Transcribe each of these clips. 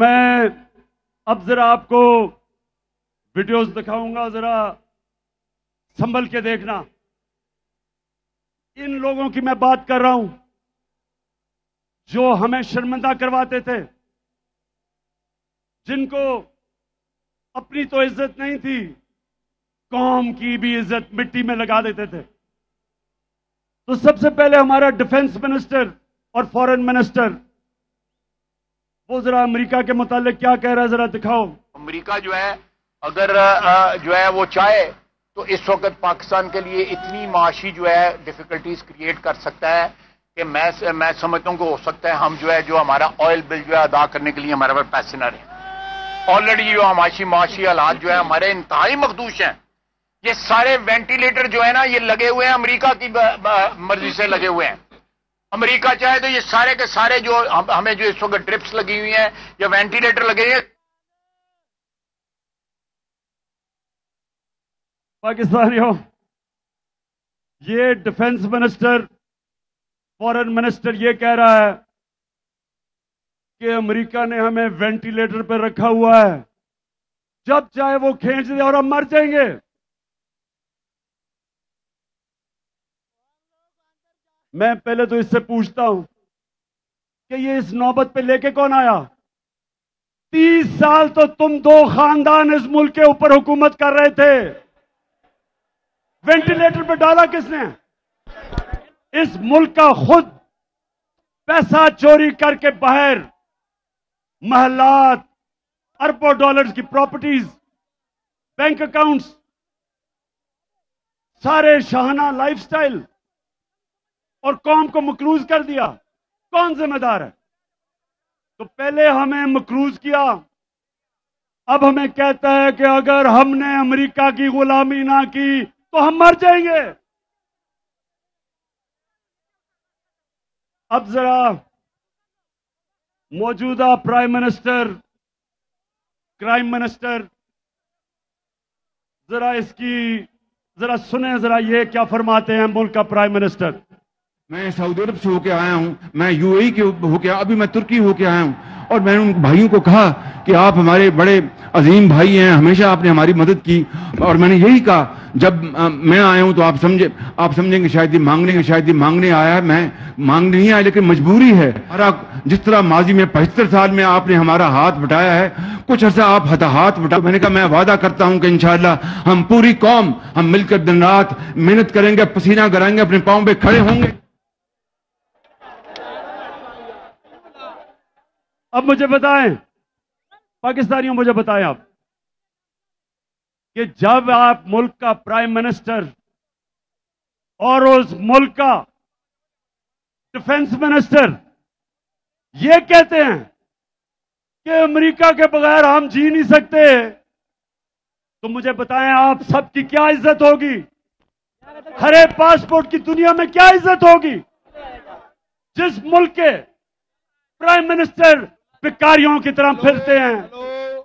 मैं अब जरा आपको वीडियोस दिखाऊँगा, जरा संभल के देखना। इन लोगों की मैं बात कर रहा हूँ, जो हमें शर्मिंदा करवाते थे, जिनको अपनी तो इज़्ज़त नहीं थी, कौम की भी इज़्ज़त मिट्टी में लगा देते थे। तो सबसे पहले हमारा डिफेंस मिनिस्टर और फॉरेन मिनिस्टर वो जरा अमेरिका के मुतालिक क्या कह रहा है, जरा दिखाओ। अमेरिका जो है, अगर जो है वो चाहे तो इस वक्त पाकिस्तान के लिए इतनी माशी जो है डिफिकल्टीज क्रिएट कर सकता है कि मैं मैं समझता हूँ कि हो सकता है हम जो है, जो हमारा ऑयल बिल जो है अदा करने के लिए हमारे पास पैसे ना रहे। ऑलरेडी जो हमाशी माशी हालात जो है हमारे इंतहाई मखदूश हैं। ये सारे वेंटिलेटर जो है ना, ये लगे हुए हैं अमेरिका की मर्ज़ी से लगे हुए हैं। अमेरिका चाहे तो ये सारे के सारे जो हम, जो इस वक्त ड्रिप्स लगी हुई हैं या वेंटिलेटर लगे हैं। पाकिस्तानियों ये डिफेंस मिनिस्टर फॉरेन मिनिस्टर ये कह रहा है कि अमेरिका ने हमें वेंटिलेटर पर रखा हुआ है। जब चाहे वो खींच दे और हम मर जाएँगे। मैं पहले तो इससे पूछता हूँ कि ये इस नौबत पे लेके कौन आया? तीस साल तो तुम दो खानदान इस मुल्क के ऊपर हुकूमत कर रहे थे। वेंटिलेटर पे डाला किसने? इस मुल्क का खुद पैसा चोरी करके बाहर महलात, अरबों डॉलर्स की प्रॉपर्टीज़, बैंक अकाउंट्स, सारे शाहाना लाइफस्टाइल और कौम को मकरूज कर दिया। कौन जिम्मेदार है? तो पहले हमें मकरूज किया। अब हमें कहता है कि अगर हमने अमेरिका की गुलामी ना की तो हम मर जाएँगे। अब जरा मौजूदा प्राइम मिनिस्टर, क्राइम मिनिस्टर, जरा इसकी, जरा सुने, जरा ये क्या फरमाते हैं मुल्क का प्राइम मिनिस्टर। मैं सऊदी अरब से होके आया हूँ मैं यूएई के होके अभी मैं तुर्की होके आया हूँ। और मैंने उन भाइयों को कहा कि आप हमारे बड़े अजीम भाई हैं हमेशा आपने हमारी मदद की। और मैंने यही कहा जब अ, मैं आया हूँ तो आप समझे आप समझेंगे शायद ये मांगने शायद ये मांगने आया है मैं मांगने नहीं आया लेकिन मजबूरी है। हमारा जिस तरह माजी में पचहत्तर साल में आपने हमारा हाथ बटाया है कुछ अर्सा आप हता हाथ बटा मैंने कहा मैं वादा करता हूँ कि इंशाल्लाह हम पूरी कौम हम मिलकर दिन रात मेहनत करेंगे पसीना कराएँगे अपने पाँव पे खड़े होंगे। अब मुझे बताएँ। पाकिस्तानियों, मुझे बताएँ आप कि जब आप मुल्क का प्राइम मिनिस्टर और उस मुल्क का डिफेंस मिनिस्टर ये कहते हैं कि अमेरिका के बगैर हम जी नहीं सकते तो मुझे बताएँ आप सबकी क्या इज़्ज़त होगी? हरे पासपोर्ट की दुनिया में क्या इज़्ज़त होगी? जिस मुल्क के प्राइम मिनिस्टर भिकारियों की तरह फिरते हैं।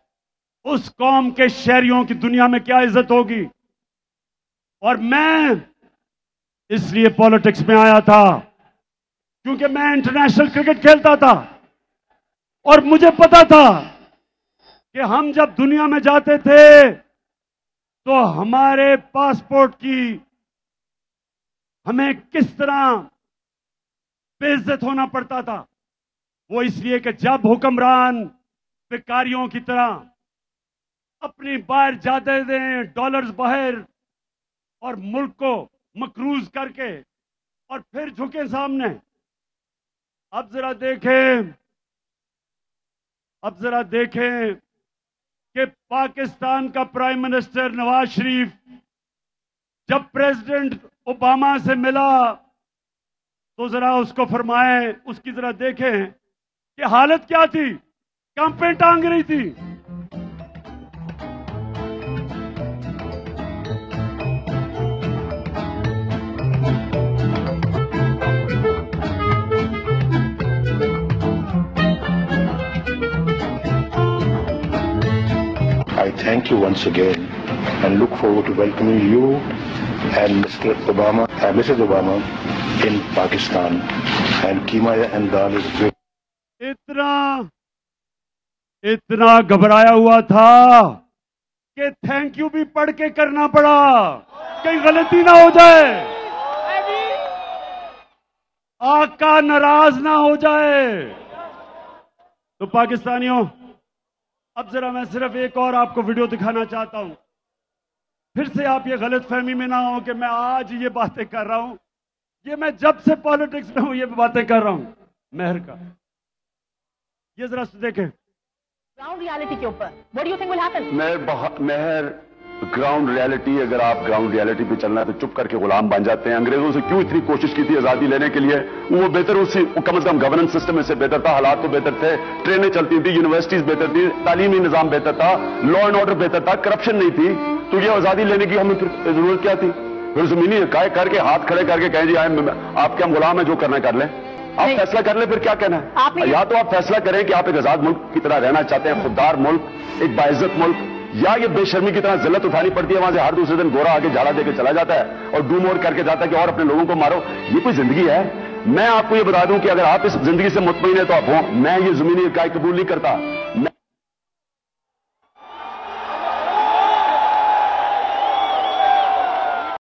उस कौम के शहरियों की दुनिया में क्या इज़्ज़त होगी? और मैं इसलिए पॉलिटिक्स में आया था क्योंकि मैं इंटरनेशनल क्रिकेट खेलता था। और मुझे पता था कि हम जब दुनिया में जाते थे तो हमारे पासपोर्ट की हमें किस तरह बेइज्जत होना पड़ता था। वो इसलिए कि जब हुक्मरान भिकारियों की तरह अपनी बाहर जाते दें डॉलर्स बाहर और मुल्क को मकरूज करके और फिर झुके सामने। अब जरा देखें, अब जरा देखें कि पाकिस्तान का प्राइम मिनिस्टर नवाज़ शरीफ जब प्रेसिडेंट ओबामा से मिला तो जरा उसको फरमाएँ, उसकी जरा देखें। कि हालत क्या थी कंपे टांग रही थी I thank you once again and look forward to welcoming you and Mr. Obama, uh, Mrs. Obama in Pakistan. And Kimaya and Dal is very इतना इतना घबराया हुआ था कि थैंक यू भी पढ़ के करना पड़ा, कहीं गलती ना हो जाए। आका नाराज़ ना हो जाए। तो पाकिस्तानियों, अब जरा मैं सिर्फ़ एक और आपको वीडियो दिखाना चाहता हूँ। फिर से आप ये गलत फहमी में ना हो कि मैं आज ये बातें कर रहा हूँ। ये मैं जब से पॉलिटिक्स में हूँ, ये बातें कर रहा हूँ। मेहर का। ये जरा देखें। ग्राउंड रियलिटी के ऊपर। What do you think will happen मैं महर ग्राउंड रियलिटी अगर आप ग्राउंड रियलिटी पे चलना है तो चुप करके गुलाम बन जाते हैं। अंग्रेज़ों से क्यों इतनी कोशिश की थी आज़ादी लेने के लिए? वो बेहतर उसी कम से कम गवर्नेंस सिस्टम से बेहतर था हालात तो बेहतर थे ट्रेनें चलती थी यूनिवर्सिटीज बेहतर थी तालीमी निज़ाम बेहतर था लॉ एंड ऑर्डर बेहतर था करप्शन नहीं थी। तो ये आज़ादी लेने की हमें ज़रूरत क्या थी? फिर जमीनी काय करके हाथ खड़े करके कहें जी आए आपके हम गुलाम है जो करना कर लें। आप फैसला कर ले फिर क्या कहना है? या तो आप फैसला करें कि आप एक आज़ाद मुल्क की तरह रहना चाहते हैं खुददार मुल्क एक बाइज्जत मुल्क या ये बेशर्मी की तरह जिल्लत उठानी पड़ती है वहाँ से हर दूसरे दिन गोरा आगे झाड़ा देकर चला जाता है और डूम मोर करके जाता है कि और अपने लोगों को मारो। ये कोई ज़िंदगी है? मैं आपको ये बता दूँ कि अगर आप इस ज़िंदगी से मुतमिन है तो आप हो। मैं ये जमीनी इकाई कबूल नहीं करता। मैं